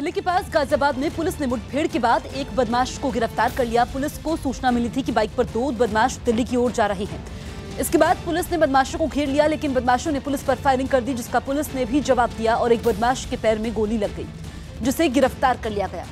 दिल्ली के पास गाजियाबाद में पुलिस ने मुठभेड़ के बाद एक बदमाश को गिरफ़्तार कर लिया। पुलिस को सूचना मिली थी कि बाइक पर दो बदमाश दिल्ली की ओर जा रहे हैं। इसके बाद पुलिस ने बदमाशों को घेर लिया, लेकिन बदमाशों ने पुलिस पर फायरिंग कर दी, जिसका पुलिस ने भी जवाब दिया और एक बदमाश के पैर में गोली लग गई, जिसे गिरफ़्तार कर लिया गया।